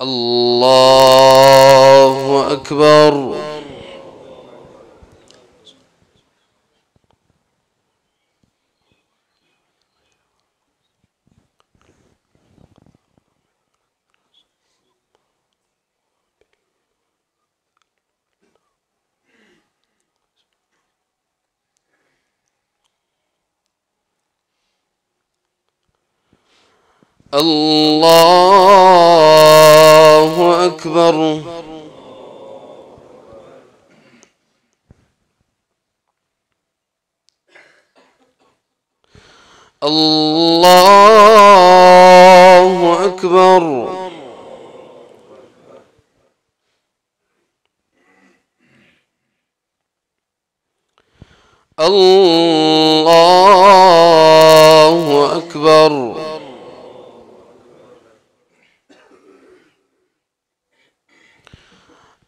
الله أكبر. الله أكبر. الله أكبر. الله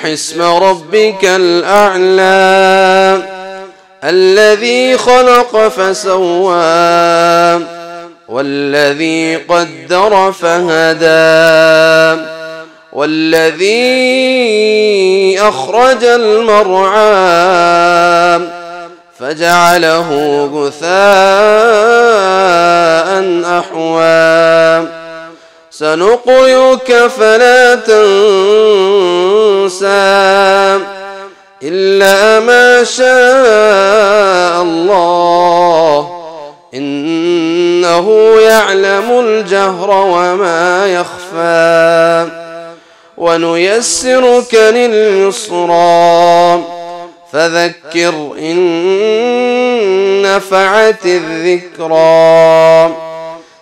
سبح اسم ربك الأعلى الذي خلق فسوى والذي قدر فهدى والذي أخرج المرعى فجعله غثاء أحوى. سنقرئك فلا تنسى إلا ما شاء الله. إنه يعلم الجهر وما يخفى. ونيسرك لليسرى. فذكر إن نفعت الذكرى.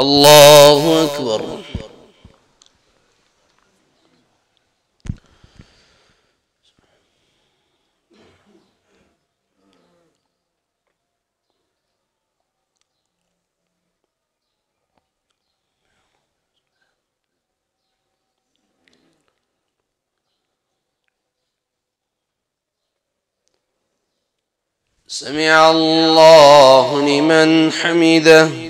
الله أكبر. سمع الله لمن حمده.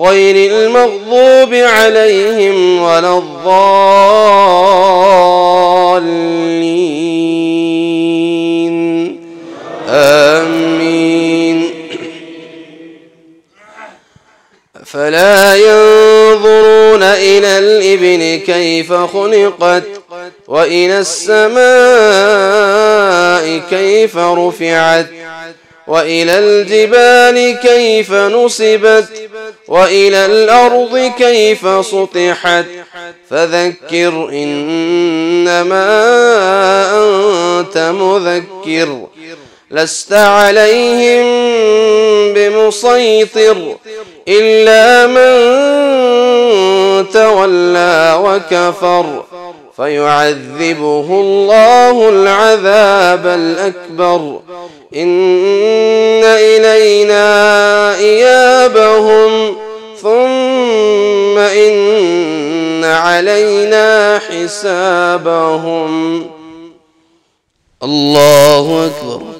غير المغضوب عليهم ولا الضالين. آمين. فلا ينظرون إلى الإبل كيف خلقت وإلى السماء كيف رفعت وإلى الجبال كيف نصبت وإلى الأرض كيف سطحت؟ فذكر إنما أنت مذكر. لست عليهم بمسيطر إلا من تولى وكفر. فيعذبه الله العذاب الأكبر. إن إلينا إيابهم ثم إن علينا حسابهم. الله أكبر.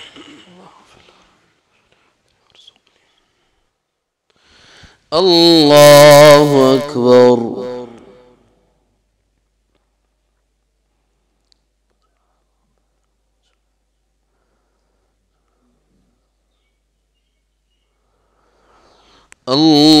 الله أكبر. الله